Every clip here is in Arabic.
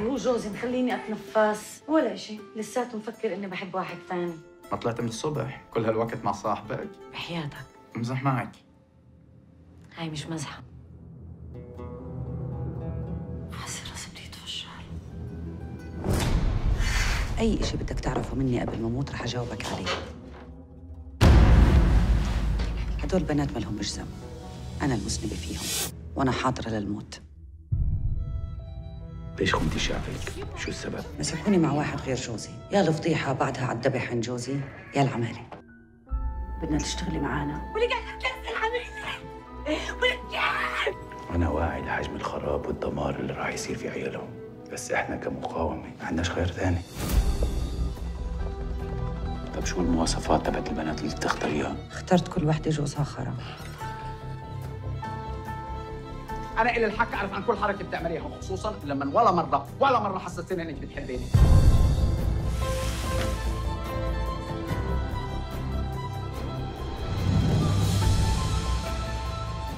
هو جوزي مخليني أتنفس. ولا شيء. لساته مفكر إني بحب واحد ثاني. ما طلعت من الصبح. كل هالوقت مع صاحبك. بحياتك. امزح معك. هاي مش مزحة. أي إشي بدك تعرفه مني قبل ما أموت رح أجاوبك عليه. هدول بنات مالهم مش ذنب أنا المذنبة فيهم. وأنا حاضرة للموت. ليش خنتي شعبك؟ شو السبب؟ مسكوني مع واحد غير جوزي. يا الفضيحة بعدها عالذبح عن جوزي. يا العمالة بدنا تشتغلي حبيبي ولك أنا واعي لحجم الخراب والدمار اللي راح يصير في عيالهم بس إحنا كمقاومة ما عندناش خيار تاني طب شو المواصفات تبعت البنات اللي بتختاريها؟ اخترت كل وحدة جوزها خرا أنا إلى الحق أعرف عن كل حركة بتعمليها خصوصا لما ولا مرة ولا مرة حسستيني انك بتحبيني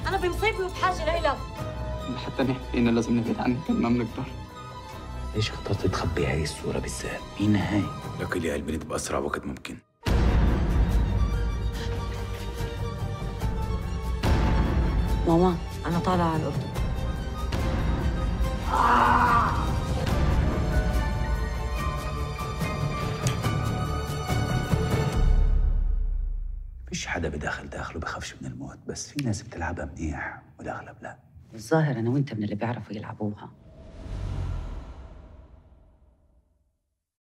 أنا بمصيبه وبحاجة لإلك حتى نحكي فينا لازم نبعد عنك قد ما بنقدر ليش اخترت تخبي هاي الصورة بالذات؟ مين هاي؟ لكل هاي البنت بأسرع وقت ممكن ماما أنا طالعه على الأردن. فيش حدا بداخل داخله بخافش من الموت بس في ناس بتلعبها منيح والأغلب لا الظاهر أنا وأنت من اللي بيعرفوا يلعبوها.